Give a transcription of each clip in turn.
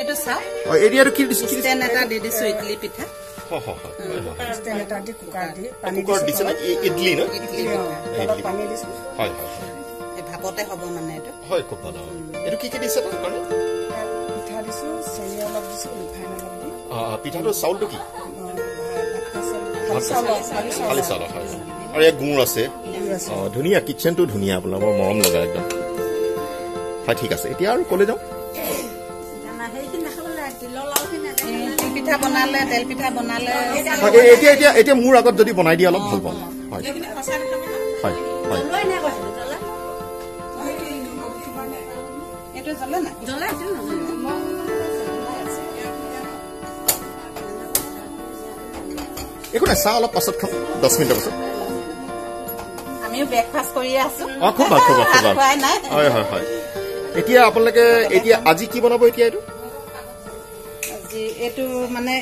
এইটো চাওক অ, এৰিয়াটো কি দিছে কি ষ্টেণ্ড এটা দি দিছো ইডলি পিঠা। হয়, হয়, হয়, হয়, হয়। ষ্টেণ্ড এটা দি কুকাৰ দি পানী কুকাৰত দিছে। নে ই- ইডলি ন? ইডলি অ, পিঠা তলত পানী দিছো। হয় হয় হয়। এই ভাপতে হ'ব মানে এইটো। হয় খুব ভাল হয়। এইটো কি কি দিছে তাৰ কাৰণে পিঠা দিছো চেনি অলপ দিছো ৰিফাইন অলপ দি। অ, অ, পিঠাটোৰ চাউলটো কি? অ, ভাত চাউল খালি চাউল খালি চাউল হয় আৰু ইয়াত গুড় আছে। অ, ধুনীয়া কিটচেনটো ধুনীয়া আপোনাৰ বৰ মৰম লগা একদম। হয় ঠিক আছে এতিয়া আৰু ক'লে যাওঁ। তিল পিঠা বনালে তেল পিঠা বনালে। হয়, এ- এতিয়া এতিয়া এতিয়া মোৰ আগত যদি বনাই দিয়ে অলপ ভাল পাম। হয়। হয় হয়। এইটো জ্বলে নাই? একো নাই চাহ অলপ পাছত খাম দহ মিনিটৰ পাছত। আমিও ব্ৰেকফাষ্ট কৰিয়ে আছো। অ খুব ভাল খুব ভাল খুব ভাত ভাল খোৱাই নাই। হয় হয় হয়। এতিয়া আপোনালোকে এতিয়া আজি কি বনাব এতিয়া এইটো? আজি এইটো মানে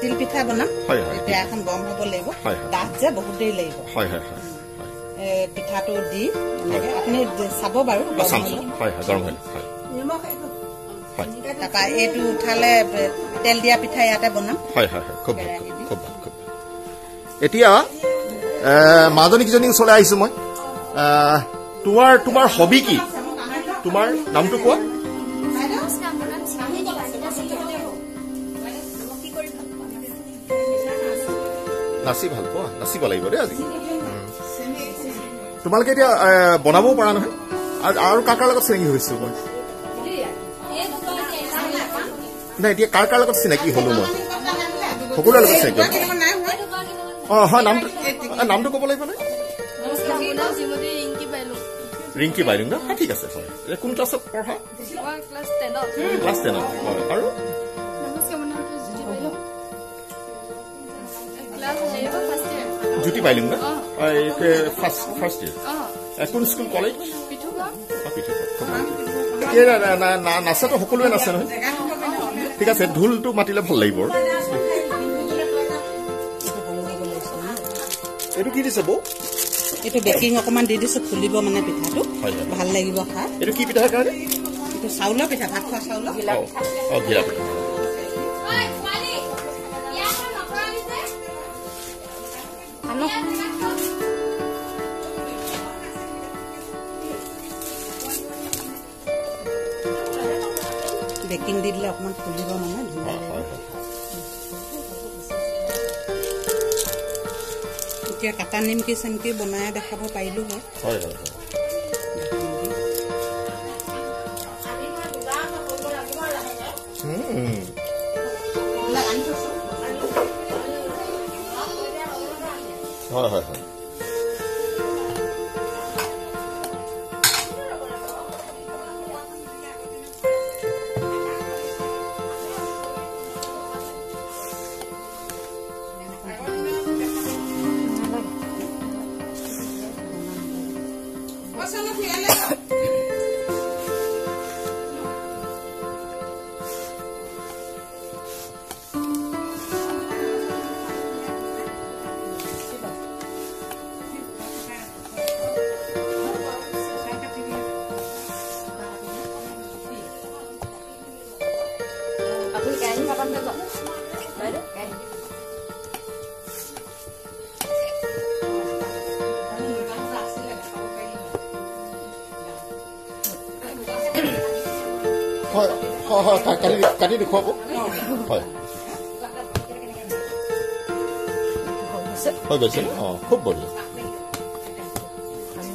তিল পিঠা বনাম। হয়, হয়। এতিয়া এখন গৰম হ'ব লাগিব। ডাঠ যে বহুত দেৰি লাগিব। হয় হয় হয় এ, পিঠাটো দি আপুনি চাব বাৰু। অ, গৰম চাম। হ'লে। চাম হয় হয় গৰম হয়। হয় হয়। তাৰপা এইটো উঠালে তেল দিয়া পিঠা ইয়াতে বনাম। এতিয়া এ, মাজনীকেইজনীৰ ওচৰলৈ আহিছো মই। তোমাৰ তোমাৰ হবি কি? তোমাৰ নামটো কোৱা? নাচি ভাল পোৱা নাচিব লাগিব দেই আজি। তোমালোকে এতিয়া বনাবও পৰা নহয়। আৰু কাৰ কাৰ লগত চিনাকি হৈছো মই? নাই এতিয়া কাৰ কাৰ লগত চিনাকি হলো মই? সকলোৰে লগত চিনাকি। অ হয় নামটো নামটো ক'ব লাগিব নে? ৰিংকি বাইদেউ ন? ঠিক আছে হয়। কোন ক্লাছত পঢ়া? ক্লাছ টেনত হয়। আৰু? জ্যোতি বাইলুং ন? ফাৰ্ষ্ট ইয়েৰ কোন স্কুল কলেজ এতিয়া না- না- না- নাচাটো সকলোৱে নাচে নহয়। ঠিক আছে ঢোলটো মাতিলে ভাল লাগিব। এইটো কি দিছে বৌ? এইটো বেকিং অকমান দি দিছো ফুলিব মানে পিঠাটো। ভাল লাগিব খাই। এইটো কি পিঠাৰ কাৰণে? এইটো চাউলৰ পিঠা ভাত খোৱা চাউলৰ। অ, অ ঘিলা পিঠা। বেকিং দি দিলে অকমান ফুলিব মানে। এতিয়া কাটা নিমকি চিমকি বনাই দেখাব পাৰিলো হয় হয়। হয়। কাটি কাটি দেখুৱাব হয়। হৈ গৈছে? অ খুব বঢ়িয়া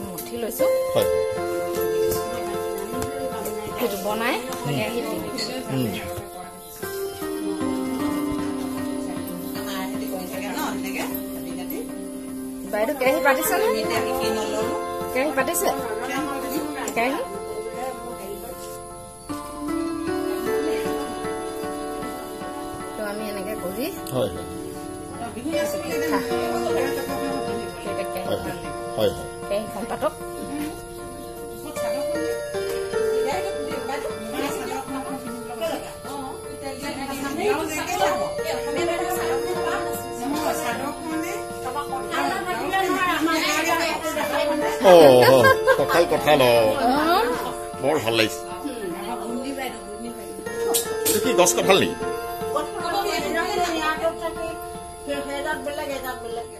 মুঠি লৈছোঁ হয় সেইটো বনাই বাইদেউ কেৰাহী পাতিছেনে কেৰাহী পাতিছে? কেৰাহী কেৰাহীখন পাতক কঁঠাল কঁঠাল বৰ ভাল লাগিছে কি গছ কঁঠাল নেকি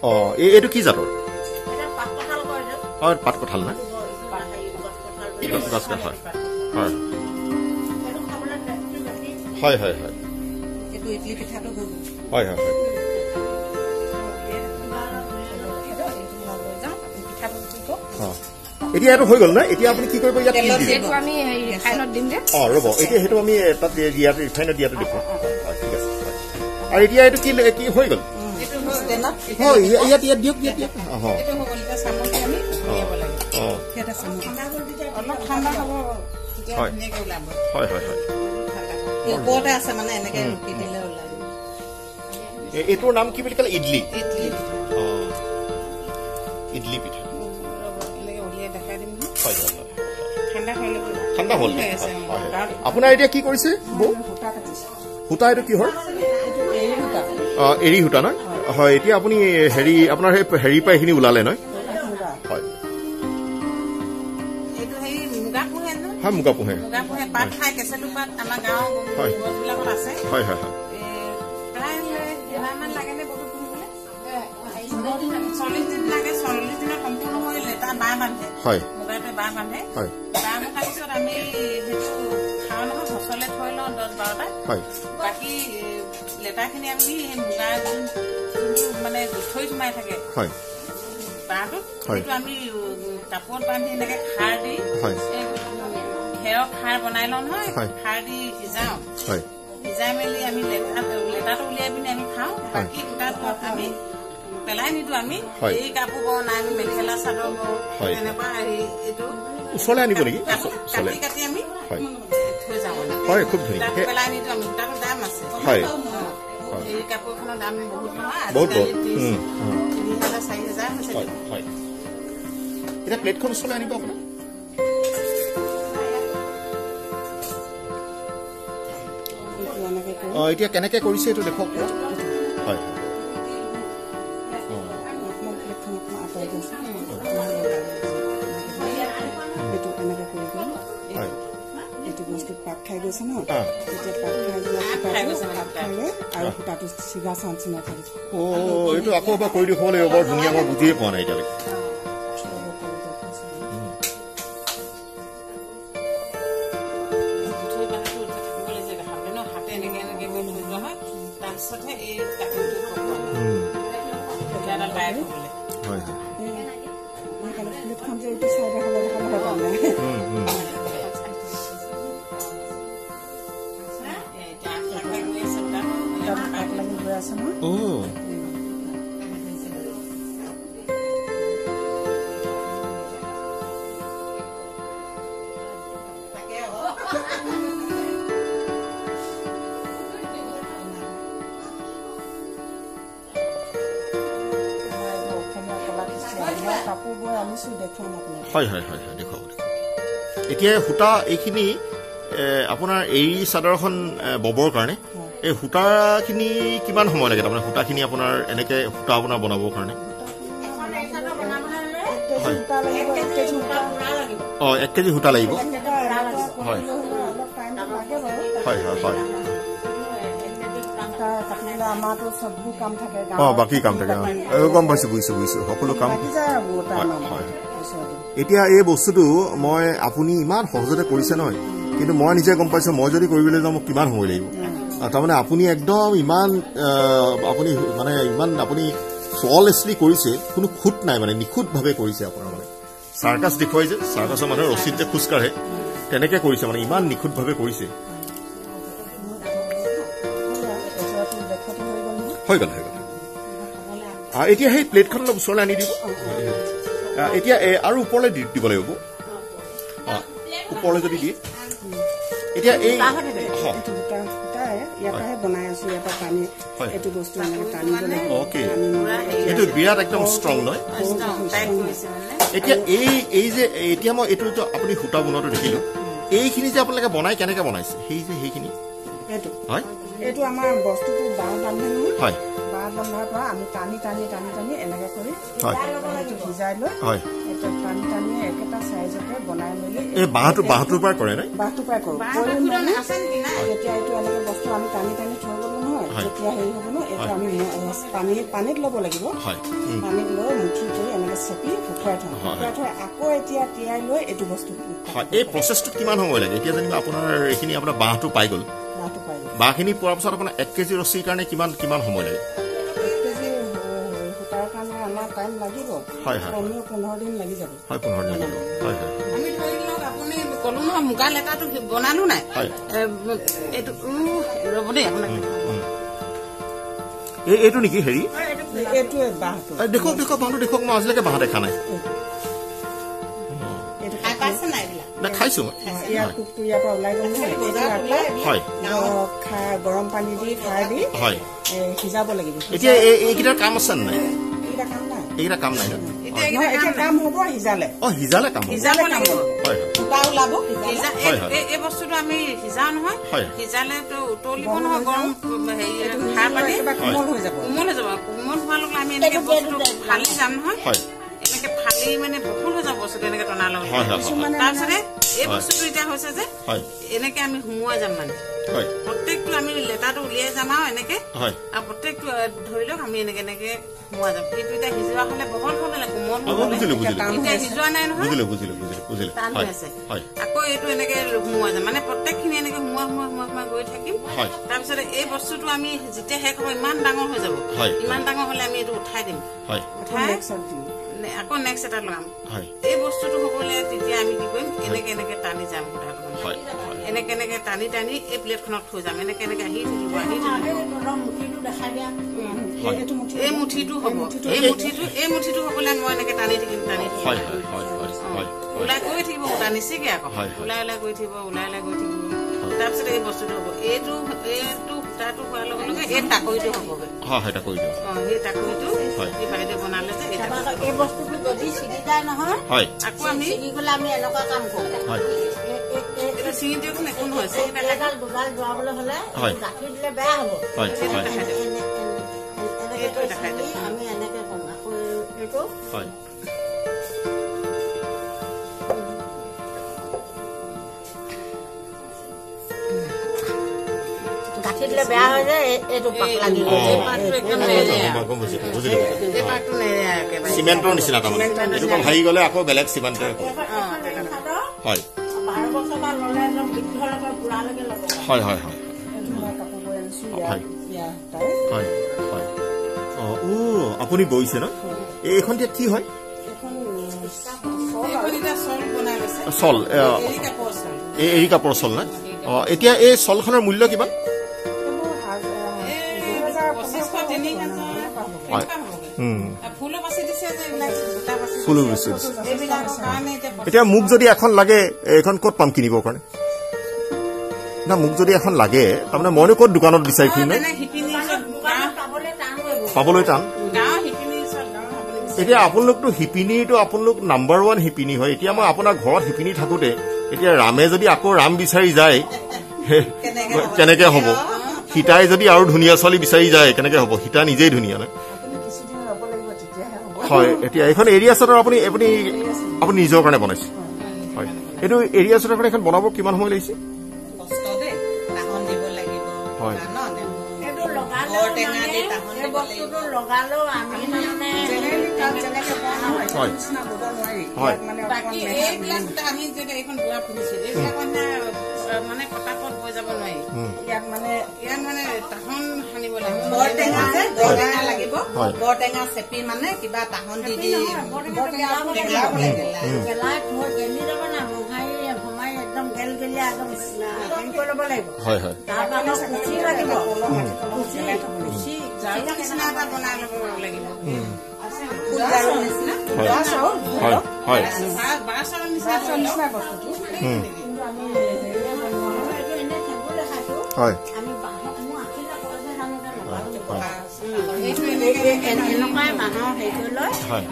অ এই- এইটো কি জাতৰ অ পাত কঁঠাল না? গছ কঁঠাল হয়। হয়। হয় হয় হয়। হয় হয় এতিয়া এইটো হৈ গ'ল ন? এতিয়া আপুনি কি কৰিব? ইয়াত অ ৰ'ব। এতিয়া সেইটো আমি তাত দিয়াটো ৰিফাইনত দিয়াটো দেখোঁ। হয় ঠিক আছে হয়। আৰু এতিয়া এইটো কি কি হৈ গ'ল? অ ইয়া- ইয়াত ইয়াত দিয়ক ইয়াত দিয়ক অ সেইটো চামুচ অলপ ঠাণ্ডা হ'ব তেতিয়া হয়। ধুনীয়াকৈ ওলাব। হয় হয় হয়। এই ওপৰতে আছে মানে এনেকে ৰুকি দিলে ওলাই এ- এইটোৰ নাম কি বুলি ক'লে? ইডলি। ইডলি। অ ইডলি পিঠা। ঠাণ্ডা হ'ল আপোনাৰ এতিয়া কি কৰিছে বৌ? সূতা এইটো কিহৰ? সূতা। এৰী সূতা ন? হয় এতিয়া আপুনি হেৰি আপোনাৰ সেই হেৰিৰ পৰা এইখিনি ওলালে নহয়? হয় মুগা পোহে মুগা পোহে পাত খাই কেঁচেলু পাত আমাৰ গাঁৱৰ হয়। গছবিলাকত আছে হয় হয় হয় এ, প্ৰায় এমাহমান লাগেনে বহুত পুহিবলৈ চল্লিছ দিন লাগে চল্লিছ দিনত সম্পূৰ্ণ হৈ লেটা বাঁহ বান্ধে হয় মুগাটোৱে বাঁহ বান্ধে হয় বাঁহ বন্ধাৰ পিছত আমি যিটো খাওঁ নহয় সচলে থৈ লওঁ দহ বাৰটা হয় বাকী এ, লেটাখিনি আমি সেই মুগাৰ যোন- যোনটো মানে থৈ সোমাই থাকে হয় বাঁহটোত হয়। সেইটো আমি উম, কাপোৰত বান্ধি এনেকে খাৰ দি খেৰৰ খাৰ বনাই লওঁ নহয় হয়। খাৰ দি সিজাওঁ। সিজাই মেলি আমি লেটা লেটাটো উলিয়াই পিনি আমি খাওঁ। বাকী সূতাটো আমি পেলাই নিদিওঁ আমি। এই কাপোৰ বওঁ নাই আমি মেখেলা চাদৰ বওঁ। তেনেকুৱা হেৰি এইটো। ওচৰলৈ আনিব নেকি? কাটি কাটি আমি থৈ যাওঁ হয় খুব ধুনীয়া। পেলাই নিদিওঁ আমি সূতাটো দাম আছে। হয়। অ। এই কাপোৰখনৰ দাম বহুত নহয় বহুত বহুত। আজিকালি ত্ৰিশ উম, উম। তিনি হাজাৰ চাৰি হাজাৰ হৈছে হয় হয়। এতিয়া প্লেটখন ওচৰলৈ আনিব আপোনাৰ? অ এতিয়া কেনেকে কৰিছে এইটো দেখক। হয়। কৰি দিওঁ হয়। এইটো বস্তু পাক খাই গৈছে ন? অ। তেতিয়া পাক খাই যোৱা খাই সূতাটো গৈছে মানে পাক খালে আৰু সূতাটো চিগা চাঞ্চ নাথাকে অ এইটো আকৌ এবাৰ কৰি দেখুৱাব লাগিব বৰ ধুনীয়া মই বুজিয়ে পোৱা নাই এতিয়ালৈকে। সেইকাৰণে প্লেটখন যে এইটো চাইডে হ'লে হয় হয় হয় হয় দেখুৱাব দেখুৱাব। এতিয়া সূতা এইখিনি আপোনাৰ এৰী চাদৰখন ববৰ কাৰণে এই সূতাখিনি কিমান সময় লাগে তাৰমানে? সূতাখিনি আপোনাৰ এনেকে সূতা আপোনাৰ বনাবৰ কাৰণে? অ এক কেজি সূতা লাগিব। হয়। হয়। হয় হয় অ বাকী কাম থাকে গম পাইছোঁ বুজিছোঁ বুজিছোঁ। সকলো কাম হয়, হয়। এতিয়া এই বস্তুটো মই আপুনি ইমান সহজতে কৰিছে নহয়। কিন্তু মই নিজে গম পাইছোঁ মই যদি কৰিবলৈ যাওঁ মোক কিমান সময় লাগিব? তাৰমানে আপুনি একদম ইমান আপুনি মানে ইমান আপুনি ফ্ললেছলি কৰিছে কোনো খুঁত নাই মানে নিখুঁতভাৱে কৰিছে আপোনাৰ মানে। চাৰ্কাছ দেখুৱাই যে চাৰ্কাছৰ মানুহে ৰচিত যে খোজকাঢ়ে তেনেকে কৰিছে মানে ইমান নিখুঁতভাৱে কৰিছে। হৈ গ'ল হৈ গ'ল। এতিয়া সেই প্লেটখন অলপ ওচৰলৈ আনি দিব এতিয়া এ, আৰু ওপৰলৈ দি দিব লাগিব। ওপৰলৈ যদি দিয়ে। এতিয়া এই এইটো বিৰাট একদম ষ্ট্ৰং নহয়। এতিয়া যে এতিয়া মই এইটো আপুনি সূতা বনোৱাটো দেখিলো এইখিনি যে আপোনালোকে বনাই কেনেকে বনাইছে? সেই যে সেইখিনি। এইটো। হয়। এইটো আমাৰ বস্তুটো বাঁহ বান্ধে নহয়। হয়। বাঁহ বন্ধাৰ পৰা আমি টানি টানি টানি টানি এনেকে কৰি সেইটো সিজাই লৈ টানি টানি একেটা চাইজতে বনাই মেলি এই বাঁহটো বাঁহটোৰ পৰাই কৰে নাই বাঁহটো পাই কৰোঁ। কৰি মেলি নাই এতিয়া এইটো এনেকে বস্তু আমি টানি টানি থৈ গলো নহয় হয়। যেতিয়া হেৰি হ'ব ন এইটো আমি পানী পানীত ল'ব লাগিব। পানীত লৈ মুঠি কৰি এনেকে চেপি শুকুৱাই থওঁ। শুকুৱাই থৈ আকৌ এতিয়া তিয়াই লৈ এইটো বস্তু এই প্ৰচেছটোত কিমান সময় লাগে? এতিয়া যেনিবা আপোনাৰ এইখিনি আপোনাৰ বাঁহটো পাই গ'ল। বাঁহটো পাই গ'ল। বাঁহখিনি পোৱাৰ পাছত আপোনাৰ এক কেজি ৰছীৰ কাৰণে কিমান কিমান সময় লাগে? টাইম লাগিব। হয়, হয়। কমেও পোন্ধৰ দিন লাগি যাব। হয় পোন্ধৰ দিন লাগিব। হয় হয়। আমি ধৰি লওক আপুনি ক'লো নহয় মুগা লেটাটো বনালো নাই? এইটো ৰ'ব দেই আপোনাক। এই এইটো নেকি হেৰি? দেখুৱাওক দেখুৱাওক বাঁহটো দেখুৱাওক মই আজিলৈকে বাঁহ দেখা নাই। খাইছো গৰম পানী দি খাৰ দি হয়। এ, সিজাব লাগিব। এতিয়া এই এইকেইটাৰ কাম আছে নাই? এইকেইটা কাম নাই কাম হ'ব সিজালে। অ সিজালে কাম হয় সূতা ওলাব এই- বস্তুটো আমি সিজাও নহয়। হয়। সিজালেতো উতলিব নহয় গৰম হেৰি কোমল হৈ যাব। কোমল হৈ যাব। কোমল হোৱাৰ লগে আমি এনেকে বস্তুটো ফালি যাম নহয়। হয়। এনেকে ফালি মানে যাব বস্তুটো এনেকে টনা তাৰপিছতে এই বস্তুটো এতিয়া হৈছে যে হয়। এনেকে আমি সুমুৱাই যাম মানে। হয়। প্ৰত্যেকটো আমি লেটাটো উলিয়াই যাম আৰু এনেকে। হয়। আৰু প্ৰত্যেকটো ধৰি লওক আমি এনেকে এনেকে সোমোৱা যাম। এইটো এতিয়া সিজোৱা হলে বহল হ'ব লাগে কোমল এতিয়া সিজোৱা নাই নহয়। বুজিলো। টান হৈ আছে। হয়। আকৌ এইটো এনেকে সোমোৱা যাম মানে প্ৰত্যেকখিনি এনেকে সোমোৱা সোমোৱা সোমোৱা সোমোৱা গৈ থাকিম। হয়। তাৰপিছতে এই বস্তুটো আমি যেতিয়া শেষ হ'ব ইমান ডাঙৰ হৈ যাব। হয়। ইমান ডাঙৰ হলে আমি এইটো উঠাই দিম। হয়। উঠাই আকৌ নেক্সট এটা লগাম। এই বস্তুটো হ'বলে তেতিয়া আমি কি কৰিম? এনেকে এনেকে টানি যাম সূতাটো এনেকে এনেকে টানি টানি এই প্লেটখনত থৈ যাম। এনেকে এনেকে আহি থাকিব আহি থাকিব। এই মুঠিটো হ'ব। এই মুঠিটো এই মুঠিটো হ'বলে মই এনেকে টানি থাকিম টানি থাকিম। ওলাই গৈ থাকিব সূতা নিচিগে আকৌ। ওলাই ওলাই গৈ থাকিব ওলাই ওলাই গৈ থাকিব তাৰপিছতে এই বস্তুটো হ'ব। এইটো এইটো সূতাটো হোৱাৰ লগে লগে এই টাকৰিটো হ'বগৈ। হয় হয় অ সেই টাকৰিটো। এই বাইদেউ বনালে যে এই বস্তুটো যদি ছিগি যায় নহয় হয়। আকৌ আমি ছিগি গ'লে আমি এনেকুৱা কাম কৰোঁ। হয়। এইটো দিয়কচোন একো নহয়। পেলাই যোৱাবলৈ হ'লে দিলে বেয়া হ'ব। হয় হয়। এইটো দেখাই। আমি এনেকে কৰোঁ আকৌ এইটো হয়। গম পাইছো বুজিলো এই পাকটো নেৰে একেবাৰে চিমেণ্টৰ নিচিনা তাৰমানে এইটো হাৰি গ'লে আকৌ বেলেগ চিমেণ্টৰে হয় হয় হয় হয় এইটো হয়। হয় হয় অ আপুনি বৈছে ন এইখন এতিয়া কি হয় চল এৰী কাপোৰৰ চল নে অ এতিয়া এই চলখনৰ মূল্য কিমান দিছে। এইবিলাকৰ কাৰণে এতিয়া মোক যদি এখন লাগে এইখন ক'ত পাম কিনিবৰ কাৰণে? না মোক যদি এখন লাগে তাৰমানে মইনো ক'ত দোকানত বিচাৰি ফুৰিম পাবলৈ টান এতিয়া আপোনালোকতো শিপিনীটো আপোনালোক নাম্বাৰ ওৱান শিপিনী হয়। এতিয়া মই আপোনাৰ ঘৰত শিপিনী থাকোতে এতিয়া ৰামে যদি আকৌ ৰাম বিচাৰি যায় কেনেকে হ'ব? সীতাই যদি আৰু ধুনীয়া ছোৱালী বিচাৰি যায় কেনেকে হ'ব? সীতা নিজেই ধুনীয়া নে? হয় এতিয়া এইখন এৰিয়া চাদৰ আপুনি আপুনি আপুনি নিজৰ কাৰণে বনাইছে। হয়। এইটো এৰিয়া চাদৰ কাৰণে এখন বনাব কিমান সময় লাগিছে? কষ্ট দেই তাহন দিব লাগিব। হয়। হয়। হয়। মানে পটাপট হৈ যাব নোৱাৰি। ইয়াত মানে ইয়াত মানে তাহন সানিব লাগিব। বৰটেঙা যে বৰটেঙা লাগিব। বৰটেঙা চেপি মানে কিবা তাহন দি দি গেলাব লাগে গেলাব লাগে গেলাই থৈ গেলি যাব না মোহাৰি সোমাই একদম গেল গেলিয়া একদম হেৰি কৰি ল'ব লাগিব। হয় হয়। তাৰপৰা আকৌ কুচি লাগিব। কুচি কুচি জাৰু নিচিনা এটা বনাই ল'ব লাগিব। ফুলজাৰু নিচিনা। হয়। হয় হয়। বা- বাঁহ চাউলৰ নিচিনা বাছৰ নিচিনা বস্তুটো। এই- এনেকুৱাই বাঁহৰ হেৰি কৰি লয় হয়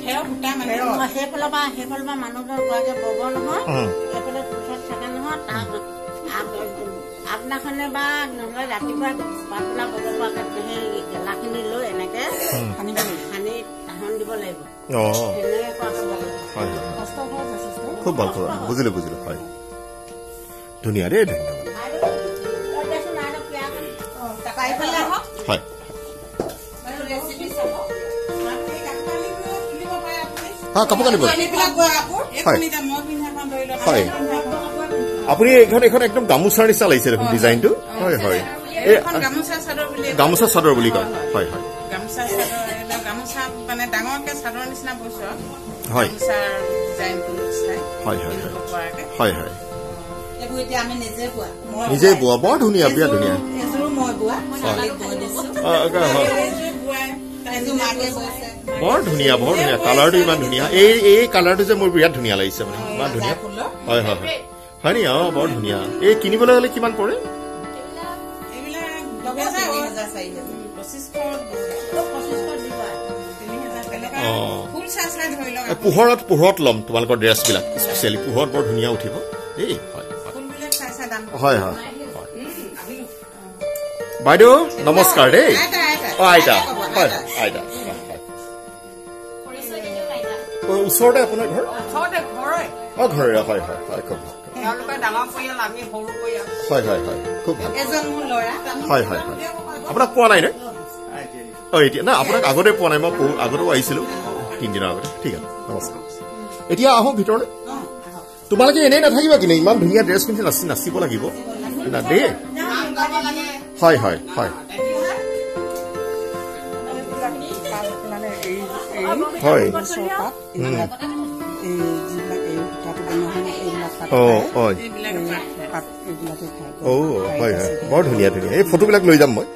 খেৰ সূতা মানে মই সেইফালৰ পৰা সেইফালৰ পৰা মানুহজন গৰাকীয়ে বব নহয় উম। এইফালে কোচত থাকে নহয় তাক আগ আগ আগদিনাখনে বা নহ'লে ৰাতিপুৱা পাতলা বব পৰাকৈ সেই গেলাখিনি লৈ এনেকে সানিব সানি তাহন দিব লাগিব খুব ভাল বুজিলো বুজিলো হয় ধুনীয়া দেই ধন্যবাদ ধৰি লওক হয়। আপুনি এইখন এইখন একদম গামোচাৰ নিচিনা লাগিছে দেখোন ডিজাইনটো। হয় হয়। গামোচা চাদৰ বুলি কয়। হয় হয়। নিজে বোৱা। বৰ ধুনীয়া বিৰাট ধুনীয়া। বৰ ধুনীয়া বৰ ধুনীয়া। কালাৰটো ইমান ধুনীয়া। এই এই কালাৰটো যে মোৰ বিৰাট ধুনীয়া লাগিছে মানে। ইমান ধুনীয়া। হয় হয় হয় হয়। নি অ বৰ ধুনীয়া। এই কিনিবলৈ হ'লে কিমান পৰে? পোহৰত পোহৰত ল'ম তোমালোকৰ ড্ৰেছবিলাক। স্পেচিয়েলি পোহৰত বৰ ধুনীয়া উঠিব। দেই হয় হয়। বাইদেউ নমস্কাৰ দেই। আইতা আইতা। অ আইতা। হয় আইতা। হয় আইতা হয়, হয়। অ, ওচৰতে আপোনাৰ ঘৰ? অ ঘৰৰে হয় হয় হয় খুব ভাল। হয় হয় হয় খুব ভাল। হয় হয় হয়। আপোনাক পোৱা নাই নে? অ এতিয়া না আপোনাক আগতে পোৱা নাই মই আগতেও আহিছিলোঁ। তিনিদিনৰ আগতে ঠিক আছে নমস্কাৰ। এতিয়া আহোঁ ভিতৰলৈ। তোমালোকে এনেই নাথাকিবা কিনে ইমান ধুনীয়া ড্ৰেছ পিন্ধি নাচি নাচিব লাগিব। না দেই। হয় হয় হয়। অ। হয় অ' হয় হয়। বৰ ধুনীয়া ধুনীয়া। এই ফটোবিলাক লৈ যাম মই।